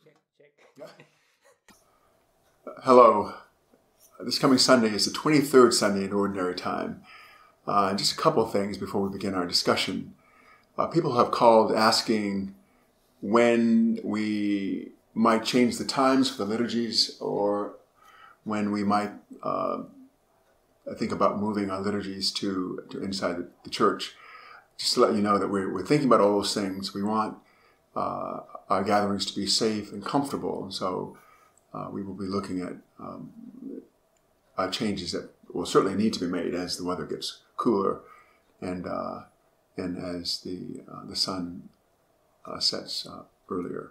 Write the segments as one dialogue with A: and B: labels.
A: Hello. This coming Sunday is the 23rd Sunday in Ordinary Time. Uh, just a couple of things before we begin our discussion. Uh, people have called asking when we might change the times for the liturgies or when we might uh, think about moving our liturgies to, to inside the, the, church. Just to let you know that we're, we're thinking about all those things. We want uh, our gatherings to be safe and comfortable. So uh, we will be looking at um, uh, changes that will certainly need to be made as the weather gets cooler and uh, and as the uh, the sun uh, sets uh, earlier.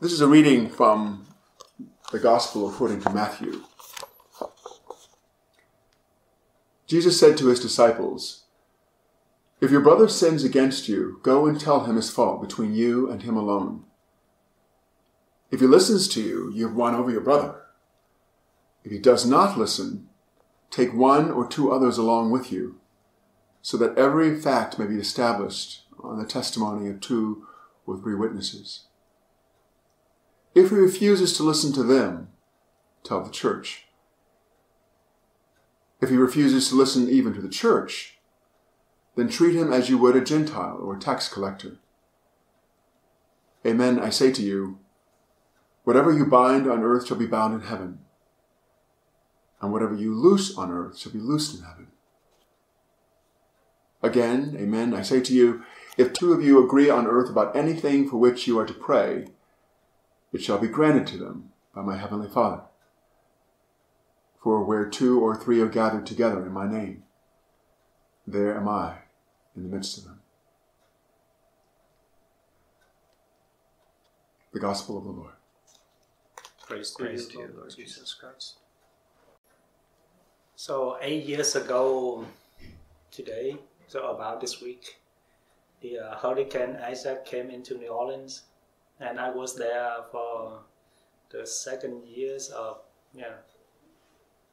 A: This is a reading from the Gospel according to Matthew. Jesus said to his disciples, If your brother sins against you, go and tell him his fault between you and him alone. If he listens to you, you have won over your brother. If he does not listen, take one or two others along with you, so that every fact may be established on the testimony of two or three witnesses. If he refuses to listen to them, tell the church. If he refuses to listen even to the church, then treat him as you would a Gentile or a tax collector. Amen, I say to you, Whatever you bind on earth shall be bound in heaven, and whatever you loose on earth shall be loosed in heaven. Again, amen, I say to you, if two of you agree on earth about anything for which you are to pray, it shall be granted to them by my heavenly Father. For where two or three are gathered together in my name, there am I in the midst of them. The Gospel of the Lord.
B: Praise, Praise to you, Lord Jesus Christ. So eight years ago today, so about this week, the uh, Hurricane Isaac came into New Orleans, and I was there for the second years of yeah,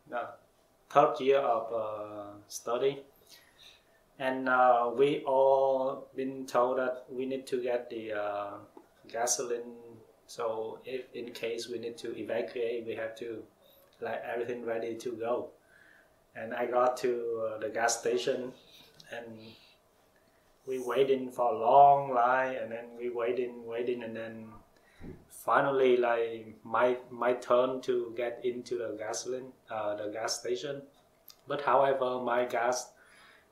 B: no, third year of uh, study, and uh, we all been told that we need to get the uh, gasoline so if in case we need to evacuate, we have to like everything ready to go. And I got to uh, the gas station and we waiting for a long line and then we waiting, waiting and then finally like my my turn to get into the gasoline uh, the gas station but however my gas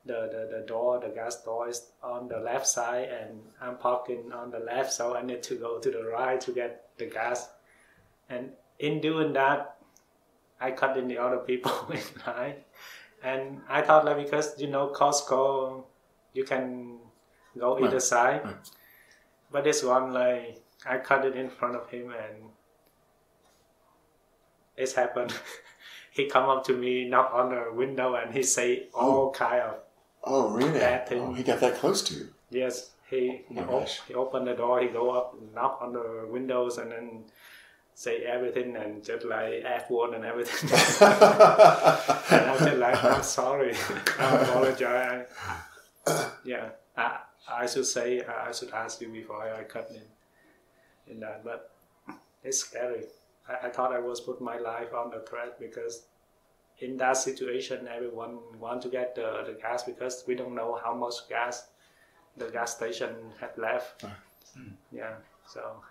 B: the, the, the door, the gas door is on the left side and I'm parking on the left, so I need to go to the right to get the gas. And in doing that, I cut in the other people in line. And I thought like because you know Costco, you can go either side. But this one like I cut it in front of him and it's happened. he come up to me, knock on the window, and he say all oh. oh kind of
A: Oh, really? That thing. Oh, he got that close to you.
B: Yes, he oh he, oh op- he opened the door. He go up, knock on the windows, and then say everything and just like F word and everything. and I was like, I'm sorry, I apologize. yeah, I, I should say I should ask you before I cut in in that, but it's scary. I, I thought I was put my life on the threat because in that situation, everyone want to get the, the gas because we don't know how much gas the gas station had left. Mm. Yeah, so.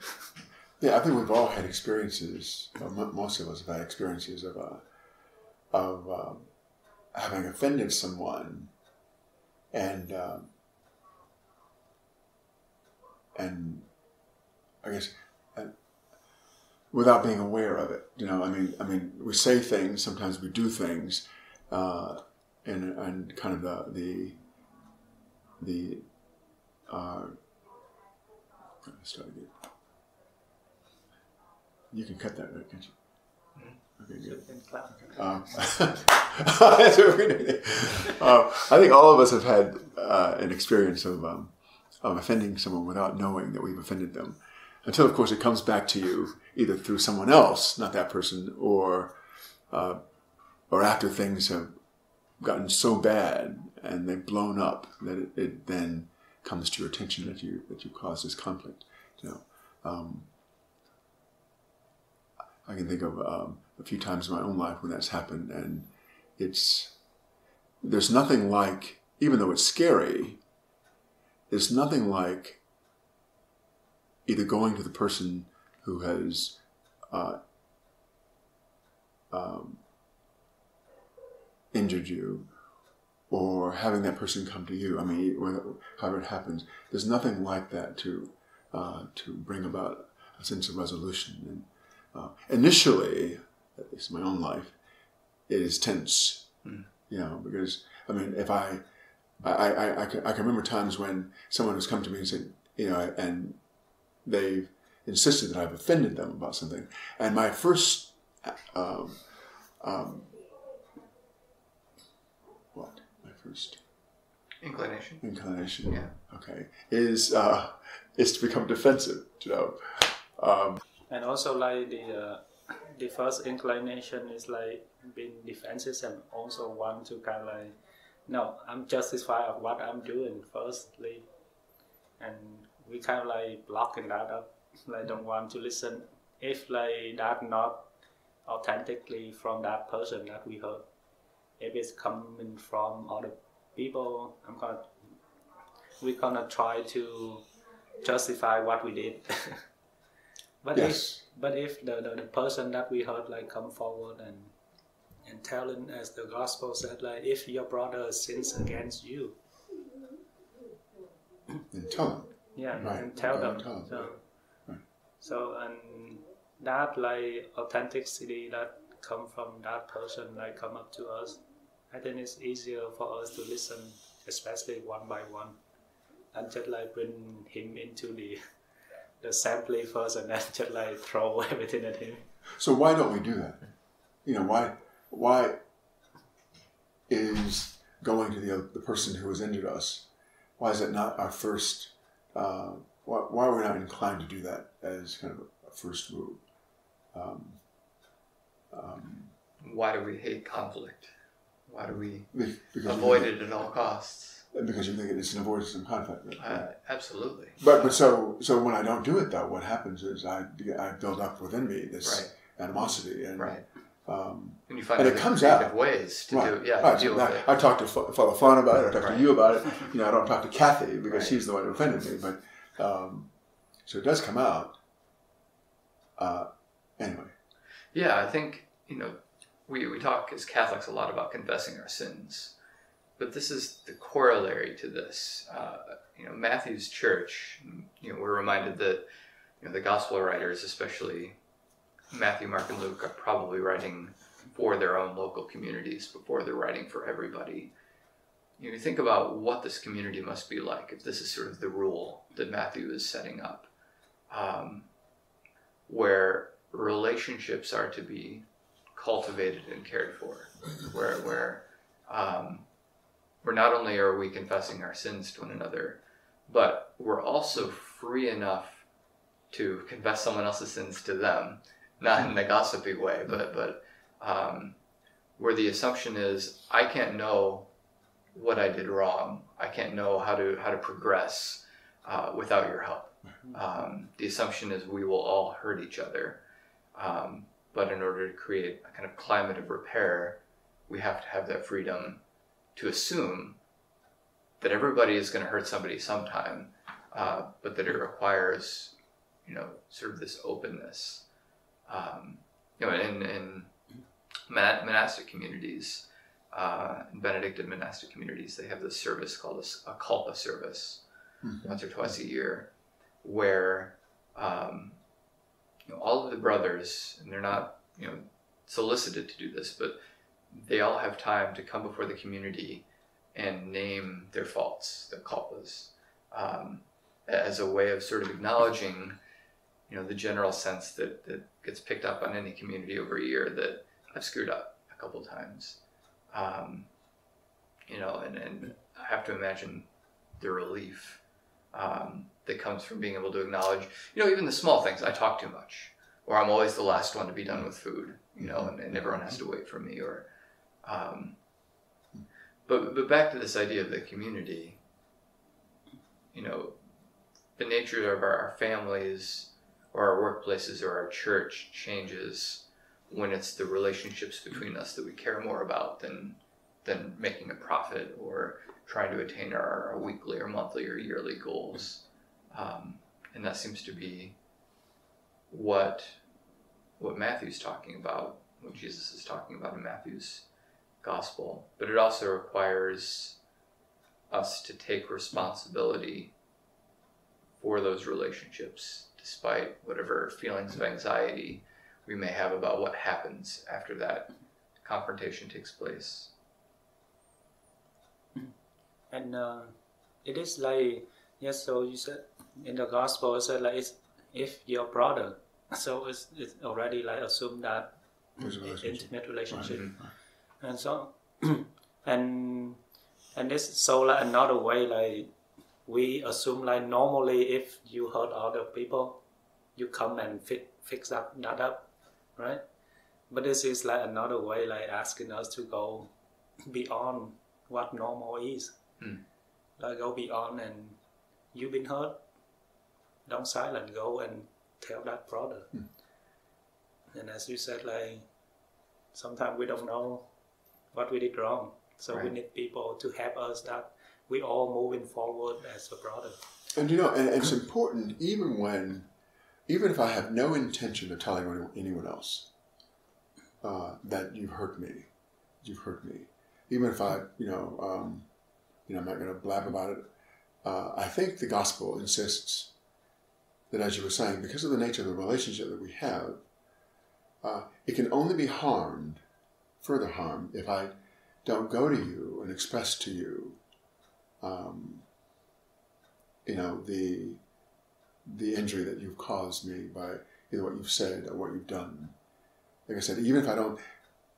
A: yeah, I think we've all had experiences. most of us have had experiences of uh, of um, having offended someone, and um, and I guess without being aware of it. You know, I mean, I mean, we say things. Sometimes we do things, uh, and and kind of the the the. Uh, start again. You can cut that, right? Can't you? Okay, good. Um, uh, I think all of us have had uh, an experience of, um, of offending someone without knowing that we've offended them until of course it comes back to you either through someone else, not that person, or uh, or after things have gotten so bad and they've blown up that it, it, then comes to your attention that you that you caused this conflict. You know, um, I can think of um, a few times in my own life when that's happened, and it's there's nothing like even though it's scary. There's nothing like either going to the person who has uh, um, injured you or having that person come to you. I mean, however it happens, there's nothing like that to uh, to bring about a sense of resolution. And uh, initially, at least in my own life, it is tense. Mm. You know, because I mean, if I I, I, I, can, I can remember times when someone has come to me and said, you know, and they've insisted that I've offended them about something. And my first, um, um, what? My first
C: inclination.
A: Inclination.
C: Yeah.
A: Okay. Is uh, is to become defensive. You know. Um,
B: and also, like the uh, the first inclination is like being defensive and also want to kind of like, no, I'm justified of what I'm doing firstly, and we kind of like blocking that up. Like don't want to listen if like that not authentically from that person that we heard. If it's coming from other people, I'm gonna we're gonna try to justify what we did. but yes. if but if the, the, the person that we heard like come forward and and telling as the gospel said like if your brother sins against you
A: tell him
B: yeah right. and tell them so, right. so and that like authenticity that come from that person like come up to us i think it's easier for us to listen especially one by one and just like bring him into the the assembly first and then just like throw everything at him
A: so why don't we do that you know why why is going to the, the person who has injured us why is it not our first uh, why, why are we not inclined to do that as kind of a first move um,
C: um, why do we hate conflict? Why do we avoid it at all costs?
A: Because you think it's an avoidance of conflict. Right?
C: Uh, absolutely.
A: But but so so when I don't do it though, what happens is I I build up within me this right. animosity and
C: right.
A: Um,
C: and you find and it comes out ways to right. do yeah
A: right.
C: deal with
A: I, it. I talk to Father Fawn about it. I talk right. to you about it. You know, I don't talk to Kathy because she's the one who offended me. But um, so it does come out. Uh, anyway.
C: Yeah, I think, you know, we, we talk as Catholics a lot about confessing our sins, but this is the corollary to this. Uh, you know, Matthew's church, you know, we're reminded that, you know, the gospel writers, especially Matthew, Mark, and Luke, are probably writing for their own local communities before they're writing for everybody. You, think about what this community must be like if this is sort of the rule that Matthew is setting up, um, where relationships are to be cultivated and cared for, where where um, where not only are we confessing our sins to one another, but we're also free enough to confess someone else's sins to them, not in a gossipy way, but but um, where the assumption is I can't know what I did wrong, I can't know how to how to progress uh, without your help. Mm-hmm. Um, the assumption is we will all hurt each other. Um, but in order to create a kind of climate of repair, we have to have that freedom to assume that everybody is going to hurt somebody sometime, uh, but that it requires, you know, sort of this openness. Um, you know, in, in monastic communities, uh, in Benedictine monastic communities, they have this service called a, a culpa service, mm-hmm. once or twice a year, where um, you know, all of the brothers, and they're not, you know, solicited to do this, but they all have time to come before the community and name their faults, their culpas, um, as a way of sort of acknowledging, you know, the general sense that, that gets picked up on any community over a year that I've screwed up a couple times. Um, you know, and, and I have to imagine the relief um, that comes from being able to acknowledge, you know, even the small things. I talk too much, or I'm always the last one to be done with food, you know, and, and everyone has to wait for me. Or, um, but but back to this idea of the community. you know, the nature of our, our families or our workplaces or our church changes when it's the relationships between us that we care more about than than making a profit or trying to attain our, our weekly or monthly or yearly goals. Um, and that seems to be what what Matthew's talking about, what Jesus is talking about in Matthew's gospel. But it also requires us to take responsibility for those relationships, despite whatever feelings of anxiety we may have about what happens after that confrontation takes place.
B: And uh, it is like yes, so you said in the gospel it said like it's, if your brother, so it's, it's already like assumed that
A: There's relationship.
B: intimate relationship,
C: Mhm.
B: and so and and this so like another way like we assume like normally if you hurt other people, you come and fix fix up that up, right? But this is like another way like asking us to go beyond what normal is.
C: Hmm.
B: Like go beyond and you've been hurt. Don't silent. Go and tell that brother. And as you said, like sometimes we don't know what we did wrong, so we need people to help us that we all moving forward as a brother.
A: And you know, and, it's important even when, even if I have no intention of telling anyone- anyone else uh, that you've hurt me, you've hurt me. Even if I, you know, um, you know, I'm not going to blab about it. Uh, I think the gospel insists that, as you were saying, because of the nature of the relationship that we have, uh, it can only be harmed, further harmed, if I don't go to you and express to you um, you know the the injury that you've caused me by either what you've said or what you've done. Like I said, even if I don't,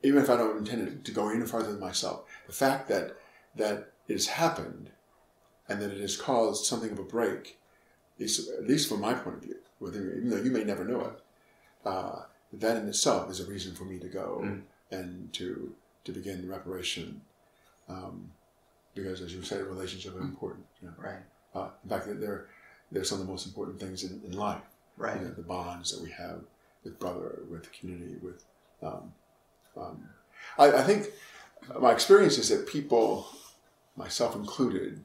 A: even if I don't intend it to go any farther than myself, the fact that that it has happened and that it has caused something of a break, is, at least from my point of view, whether, even though you may never know it, uh, that in itself is a reason for me to go
C: Mm.
A: and to to begin reparation. Um, because, as you said, relationships are important. You know?
C: Right.
A: Uh, in fact, they're they're some of the most important things in, in life.
C: Right.
A: You know, the bonds that we have with brother, with community, with. Um, um, I, I think my experience is that people, myself included,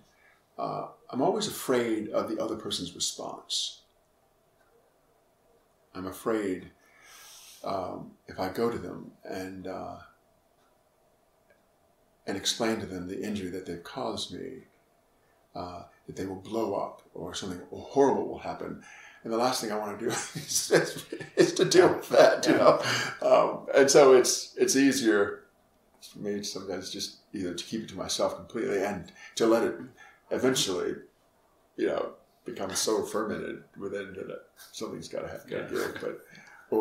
A: uh, I'm always afraid of the other person's response. I'm afraid um, if I go to them and uh, and explain to them the injury that they've caused me, uh, that they will blow up or something horrible will happen. And the last thing I want to do is, is, is to deal with that, you know. Um, and so it's it's easier for me sometimes just either to keep it to myself completely and to let it eventually, you know, become so fermented within that something's got to happen. But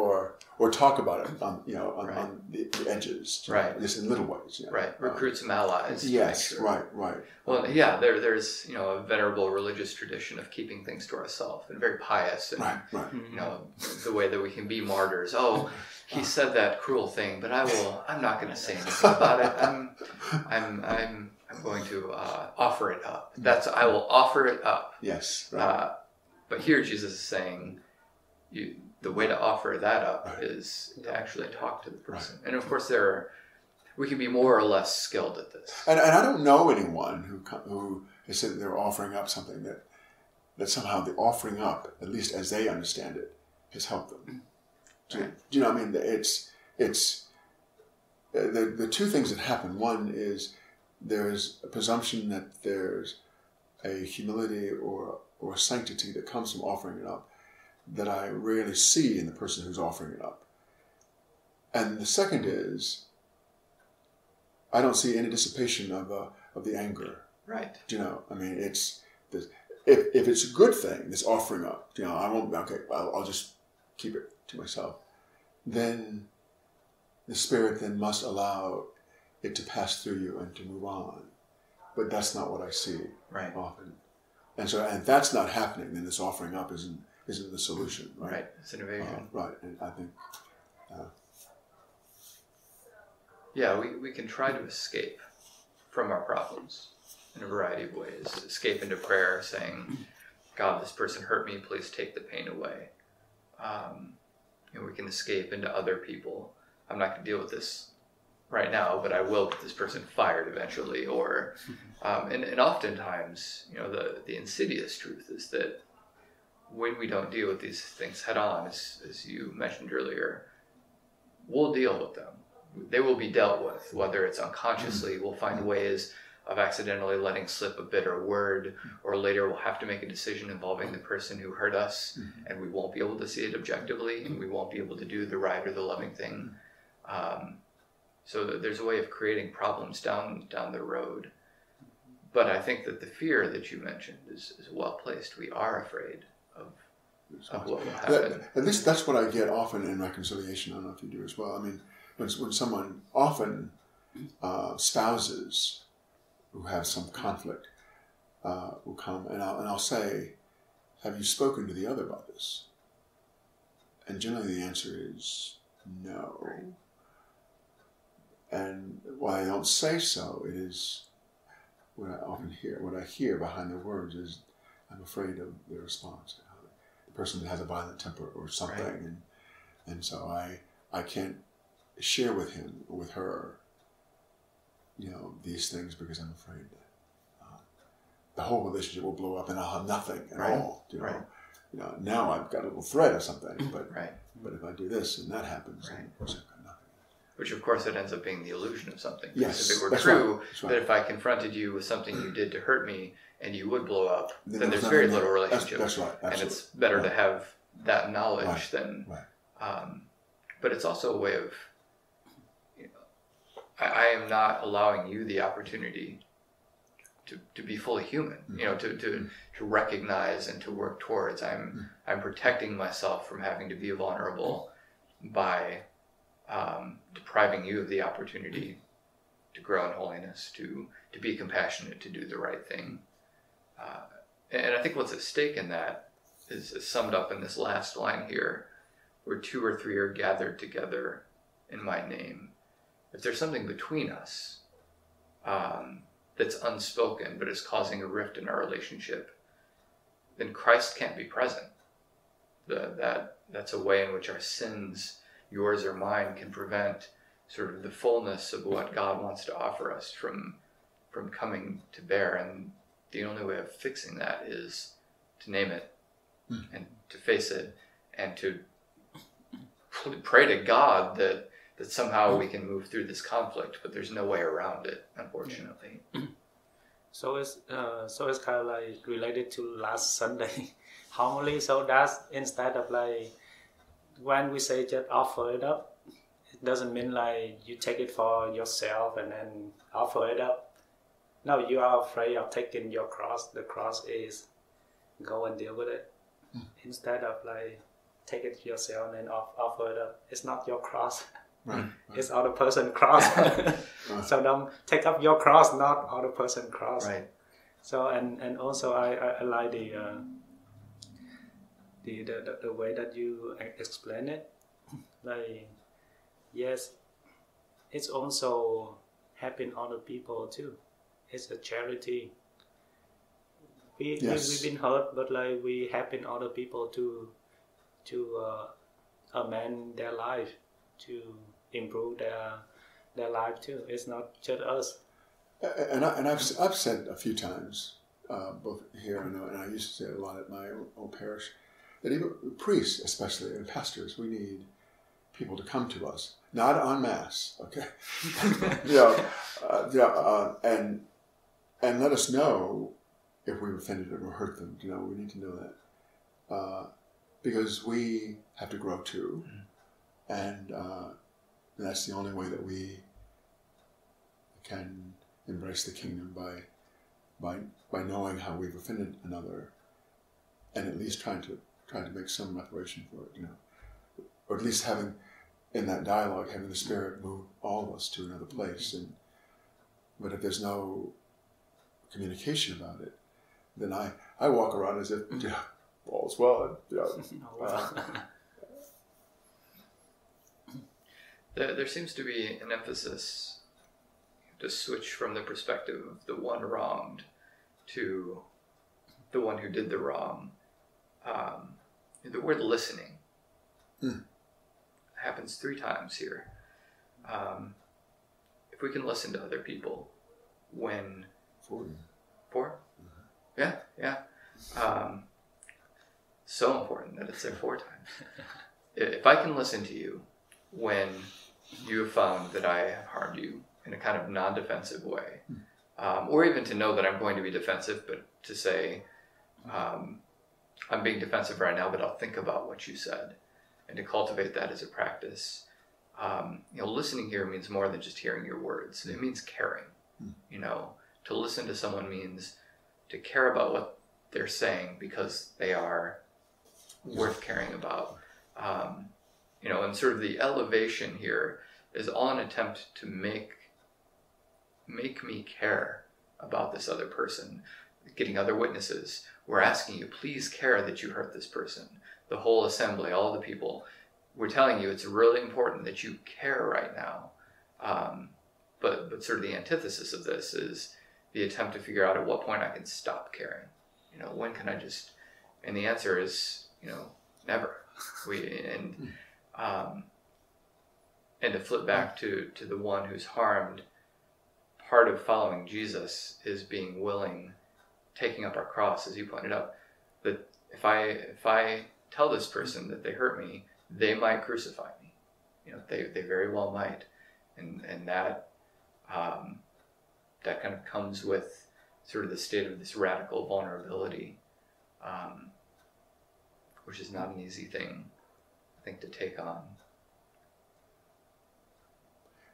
A: or or talk about it on you know on,
C: Right.
A: on the, the edges,
C: Right.
A: just in little ways. You know.
C: Right.
A: Um,
C: Recruit some allies.
A: yes,
C: sure.
A: right, right.
C: Well, yeah, there, there's you know a venerable religious tradition of keeping things to ourselves and very pious and
A: Right, right.
C: you know the way that we can be martyrs. Oh, he said that cruel thing, but I will. I'm not going to say anything about it. I'm, I'm, I'm, I'm going to uh, offer it up. That's I will offer it up.
A: Yes, right.
C: Uh, but here Jesus is saying, you the way to offer that up
A: Right.
C: is to actually talk to the person. And of course, there are, we can be more or less skilled at this.
A: And, and I don't know anyone who who has said they're offering up something that that somehow the offering up, at least as they understand it, has helped them. Do, you-
C: Right.
A: do you know? what I mean, it's it's uh, the the two things that happen. One is there's a presumption that there's a humility or or sanctity that comes from offering it up that I rarely see in the person who's offering it up. And the second is I don't see any dissipation of uh, of the anger.
C: Right.
A: Do you know? I mean, it's this, if if it's a good thing, this offering up. You know, I won't. Okay, I'll, I'll just keep it to myself. Then the spirit then must allow it to pass through you and to move on. But that's not what I see
C: Right.
A: often. And so, and if that's not happening, then this offering up isn't isn't the solution, right?
C: Right. It's an
A: Uh,
C: evasion.
A: right. And I think
C: Yeah, we, we can try to escape from our problems. in a variety of ways. Escape into prayer, saying, God, this person hurt me, please take the pain away. Um, and we can escape into other people. I'm not going to deal with this right now, but I will get this person fired eventually. Or, um, and, and oftentimes, you know, the, the insidious truth is that when we don't deal with these things head on, as, as you mentioned earlier, we'll deal with them. They will be dealt with, whether it's unconsciously, we'll find ways of accidentally letting slip a bitter word, or later we'll have to make a decision involving the person who hurt us, and we won't be able to see it objectively, and we won't be able to do the right or the loving thing. Um, so there's a way of creating problems down down the road. But I think that the fear that you mentioned is, is well placed. We are afraid of, of what will happen.
A: That, and this, that's what I get often in reconciliation. I don't know if you do as well. I mean, when, when someone, often uh, spouses who have some conflict uh, will come and I'll, and I'll say, Have you spoken to the other about this? And generally the answer is no. And why I don't say so, it is what I often hear. What I hear behind the words is, I'm afraid of the response. Person that has a violent temper or something,
C: Right.
A: and and so I I can't share with him or with her, you know, these things because I'm afraid that uh, the whole relationship will blow up and I'll have nothing at
C: Right.
A: all. You know,
C: Right.
A: you know. Now I've got a little thread or something, but
C: Right.
A: but if I do this and that happens, of course I've.
C: Which, of course, it ends up being the illusion of something.
A: Yes,
C: if it were true
A: right, that's
C: that if I confronted you with something you did to hurt me and you would blow up, then,
A: there's
C: there's very little relationship.
A: That's, right.
C: and it's better to have that knowledge
A: Right,
C: than.
A: right.
C: Um, but it's also a way of, you know, I, I am not allowing you the opportunity to, to be fully human. Mm-hmm. You know, to, to mm-hmm. to recognize and to work towards. I'm mm-hmm. I'm protecting myself from having to be vulnerable by um, depriving you of the opportunity to grow in holiness, to to be compassionate, to do the right thing. Uh, and I think what's at stake in that is, is summed up in this last line here, where two or three are gathered together in my name. If there's something between us um, that's unspoken but is causing a rift in our relationship, then Christ can't be present. The, that that's a way in which our sins, yours or mine, can prevent sort of the fullness of what God wants to offer us from from coming to bear. And the only way of fixing that is to name it and to face it and to pray to God that that somehow we can move through this conflict, but there's no way around it, unfortunately.
B: So it's uh, so it's kind of like related to last Sunday homily. So that's instead of like when we say just offer it up, it doesn't mean like you take it for yourself and then offer it up. No, you are afraid of taking your cross. The cross is go and deal with it instead of like take it yourself and off, offer it up. It's not your cross.
A: Right.
B: It's other person cross. so don't take up your cross, not other person cross.
C: Right.
B: So and and also I I, I like the, uh, the, the the way that you explain it. Like yes, it's also helping other people too. It's a charity. We,
A: Yes.
B: we we've been hurt, but like we helping other people to to uh, amend their life, to improve their their life too. It's not just us.
A: And, I, and I've, I've said a few times, uh, both here and, and I used to say a lot at my old parish, that even priests, especially, and pastors, we need people to come to us, not en masse, okay? you know, uh, yeah, uh, and, and let us know if we've offended them or hurt them. You know, we need to know that. Uh, because we have to grow too. And uh, that's the only way that we can embrace the kingdom by by by knowing how we've offended another and at least trying to trying to make some reparation for it, you know. Or at least having in that dialogue, having the spirit move all of us to another place and but if there's no communication about it, then I, I walk around as if yeah, all's well and yeah,
B: well.
C: There, there seems to be an emphasis to switch from the perspective of the one wronged to the one who did the wrong. Um, the word listening
A: Hmm.
C: happens three times here. Um, if we can listen to other people when
A: For
C: 4 yeah, yeah, um, so important that it's there four times. if I can listen to you when you have found that I have harmed you in a kind of non-defensive way, um, or even to know that I'm going to be defensive, but to say, um, I'm being defensive right now, but I'll think about what you said, and to cultivate that as a practice. Um, you know, listening here means more than just hearing your words. It means caring. You know, to listen to someone means to care about what they're saying because they are worth caring about. Um, you know, and sort of the elevation here is all an attempt to make make me care about this other person, getting other witnesses. We're asking you, please care that you hurt this person. The whole assembly, all the people, we're telling you it's really important that you care right now. Um, but but sort of the antithesis of this is the attempt to figure out at what point I can stop caring. You know, when can I just? And the answer is, you know, never. We and um, and to flip back to to the one who's harmed. Part of following Jesus is being willing, taking up our cross, as you pointed out. That if I if I tell this person that they hurt me, they might crucify me. You know, they they very well might, and and that um, that kind of comes with sort of the state of this radical vulnerability, um, which is not an easy thing, I think, to take on.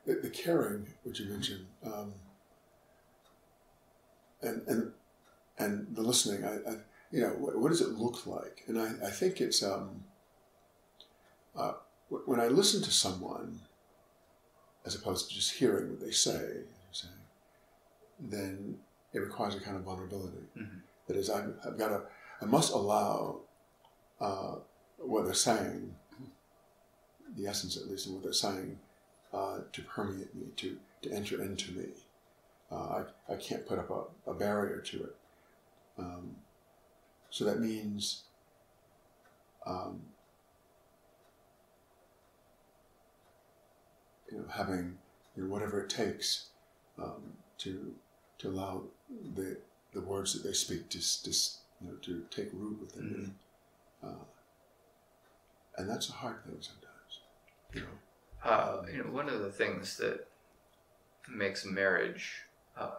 A: the, the caring, which you mentioned, um, and and and the listening. I, I you know, what, what does it look like? And I, I think it's um, uh, when I listen to someone, as opposed to just hearing what they say, say then it requires a kind of vulnerability.
C: Mhm.
A: That is, I've, I've got to, I must allow uh, what they're saying, the essence at least of what they're saying, uh, to permeate me, to, to enter into me. Uh, I, I can't put up a, a barrier to it. Um, so that means um, you know, having you know, whatever it takes um, to to allow the the words that they speak to, you know to take root within me, uh, and that's a hard thing sometimes. You know,
C: Uh, you know, one of the things that makes marriage uh,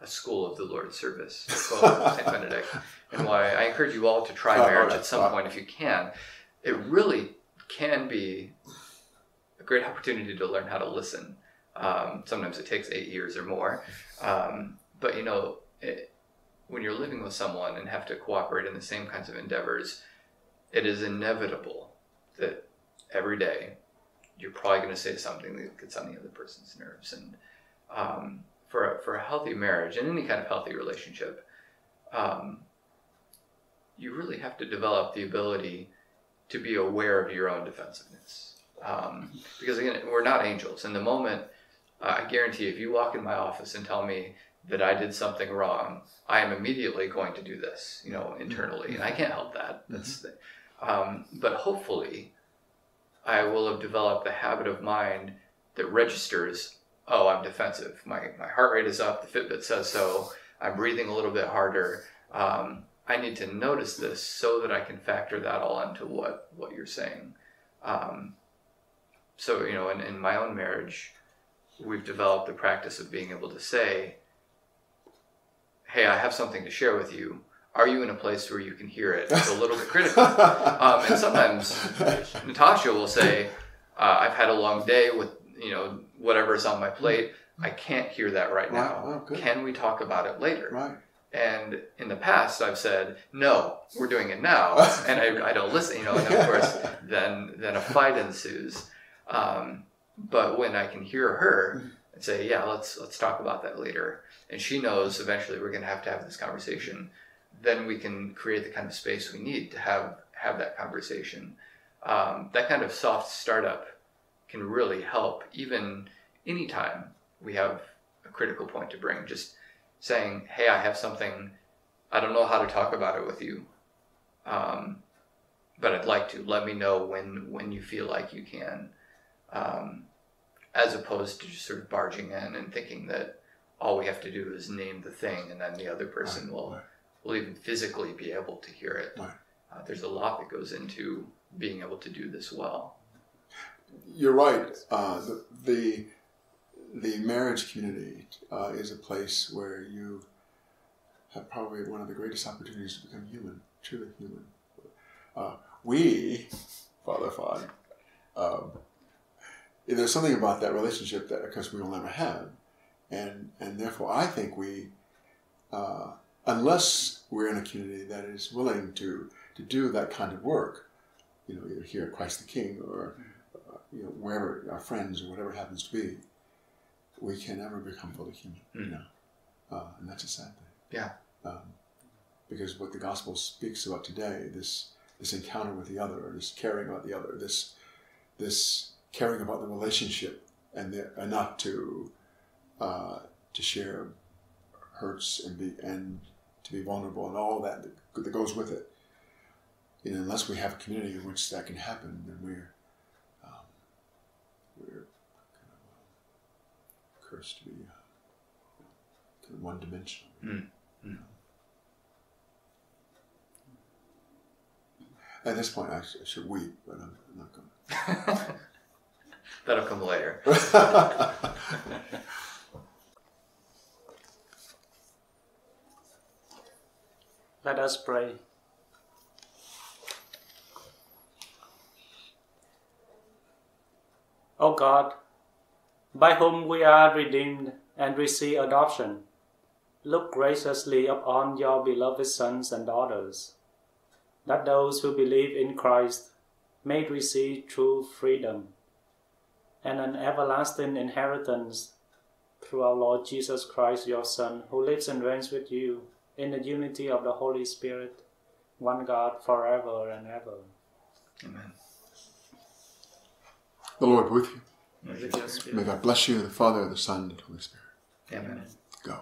C: a school of the Lord's service, quote Saint Benedict, and why I encourage you all to try
A: Ah,
C: marriage
A: alright,
C: at some point if you can. It really can be a great opportunity to learn how to listen. Um, sometimes it takes eight years or more, um, but you know, it, when you're living with someone and have to cooperate in the same kinds of endeavors, it is inevitable that every day you're probably going to say something that gets on the other person's nerves. And um, for a, for a healthy marriage and any kind of healthy relationship, um, you really have to develop the ability to be aware of your own defensiveness. Um, because again, we're not angels. In the moment, uh, I guarantee if you walk in my office and tell me that I did something wrong, I am immediately going to do this, you know, internally, and I can't help that. That's the, um, but hopefully, I will have developed the habit of mind that registers, oh, I'm defensive. My, my heart rate is up. The Fitbit says so. I'm breathing a little bit harder. Um, I need to notice this so that I can factor that all into what, what you're saying. Um, so, you know, in, in my own marriage, we've developed the practice of being able to say, hey, I have something to share with you. Are you in a place where you can hear it? It's a little bit critical. Um, and sometimes Natasha will say, uh, "I've had a long day with you know whatever's on my plate. I can't hear that right
A: Right,
C: now.
A: oh.
C: Can we talk about it later?"
A: right.
C: And in the past, I've said, "No, we're doing it now," and I, I don't listen. You know, and of course, then then a fight ensues. Um, but when I can hear her and say, "Yeah, let's let's talk about that later," and she knows eventually we're going to have to have this conversation, then we can create the kind of space we need to have have that conversation. Um, that kind of soft startup can really help, even anytime we have a critical point to bring. Just saying, hey, I have something, I don't know how to talk about it with you, um, but I'd like to. Let me know when when you feel like you can, um, as opposed to just sort of barging in and thinking that all we have to do is name the thing, and then the other person
A: Right,
C: will
A: right.
C: will even physically be able to hear it.
A: Right.
C: Uh, there's a lot that goes into being able to do this well.
A: You're right. Uh, the, the the marriage community uh, is a place where you have probably one of the greatest opportunities to become human, truly human. Uh, we, Father Fod, um, there's something about that relationship that, of course, we will never have, and and therefore, I think we, uh, unless we're in a community that is willing to to do that kind of work, you know, either here at Christ the King or uh, you know, wherever our friends or whatever it happens to be, we can never become fully human. You
C: Mm.
A: know, uh, and that's a sad thing.
C: Yeah.
A: Um, because what the gospel speaks about today, this this encounter with the other, this caring about the other, this this caring about the relationship, and the, enough to uh, to share hurts and be and to be vulnerable and all that that, that goes with it. You know, unless we have a community in which that can happen, then we're um, we're kind of cursed to be uh, one dimensional.
C: Mm. Mm.
A: At this point, I sh- I should weep, but I'm, I'm not going. to.
C: That'll come later.
B: Let us pray. O God, by whom we are redeemed and receive adoption, look graciously upon your beloved sons and daughters, that those who believe in Christ may receive true freedom and an everlasting inheritance through our Lord Jesus Christ, your Son, who lives and reigns with you in the unity of the Holy Spirit, one God forever and ever.
C: Amen.
A: the Lord with you.
B: With your spirit.
A: May God bless you, the Father, the Son, and the Holy Spirit.
C: Amen.
A: Go.